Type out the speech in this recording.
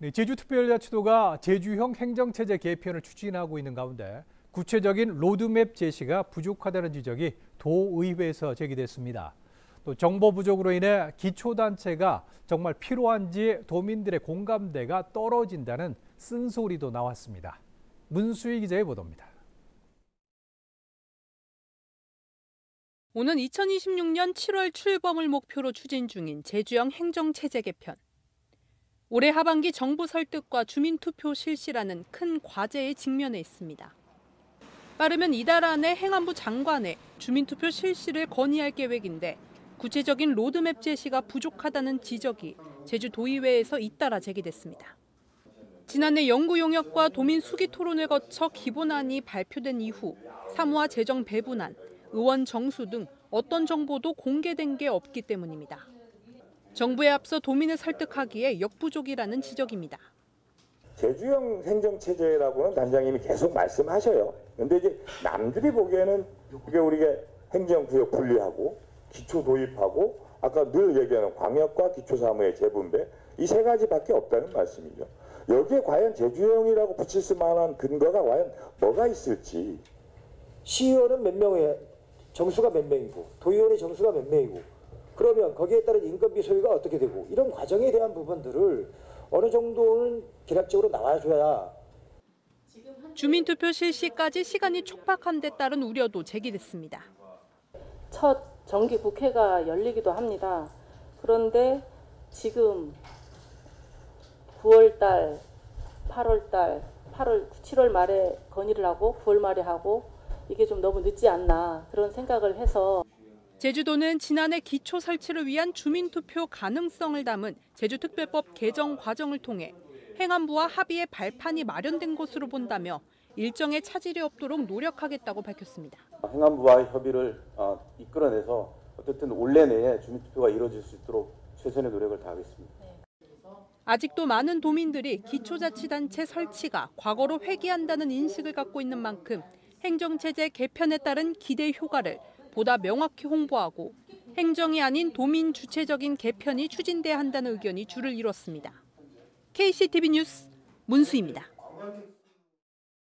네, 제주특별자치도가 제주형 행정체제 개편을 추진하고 있는 가운데 구체적인 로드맵 제시가 부족하다는 지적이 도의회에서 제기됐습니다. 또 정보 부족으로 인해 기초단체가 정말 필요한지 도민들의 공감대가 떨어진다는 쓴소리도 나왔습니다. 문수희 기자의 보도입니다. 오는 2026년 7월 출범을 목표로 추진 중인 제주형 행정체제 개편. 올해 하반기 정부 설득과 주민투표 실시라는 큰 과제에 직면해 있습니다. 빠르면 이달 안에 행안부 장관에 주민투표 실시를 건의할 계획인데 구체적인 로드맵 제시가 부족하다는 지적이 제주도의회에서 잇따라 제기됐습니다. 지난해 연구 용역과 도민 수기 토론을 거쳐 기본안이 발표된 이후 사무와 재정 배분안, 의원 정수 등 어떤 정보도 공개된 게 없기 때문입니다. 정부에 앞서 도민을 설득하기에 역부족이라는 지적입니다. 제주형 행정체제라고는 단장님이 계속 말씀하셔요. 근데 이제 남들이 보기에는 이게 우리가 행정구역 분리하고 기초 도입하고 아까 늘 얘기하는 광역과 기초사무의 재분배 이 세 가지밖에 없다는 말씀이죠. 여기에 과연 제주형이라고 붙일 수 만한 근거가 과연 뭐가 있을지 시의원은 몇 명의 정수가 몇 명이고 도의원의 정수가 몇 명이고 그러면 거기에 따른 인건비 소요가 어떻게 되고 이런 과정에 대한 부분들을 어느 정도는 기략적으로 나와줘야 주민투표 실시까지 시간이 촉박한 데 따른 우려도 제기됐습니다. 첫 정기 국회가 열리기도 합니다. 그런데 지금 9월 달, 8월 달, 8월, 7월 말에 건의를 하고 9월 말에 하고 이게 좀 너무 늦지 않나 그런 생각을 해서 제주도는 지난해 기초 설치를 위한 주민투표 가능성을 담은 제주특별법 개정 과정을 통해 행안부와 합의의 발판이 마련된 것으로 본다며 일정에 차질이 없도록 노력하겠다고 밝혔습니다. 행안부와의 협의를 어, 이끌어내서 어쨌든 올해 내에 주민투표가 이루어질 수 있도록 최선의 노력을 다하겠습니다. 아직도 많은 도민들이 기초자치단체 설치가 과거로 회귀한다는 인식을 갖고 있는 만큼 행정체제 개편에 따른 기대 효과를 보다 명확히 홍보하고 행정이 아닌 도민 주체적인 개편이 추진돼야 한다는 의견이 줄을 이뤘습니다. KCTV 뉴스 문수입니다.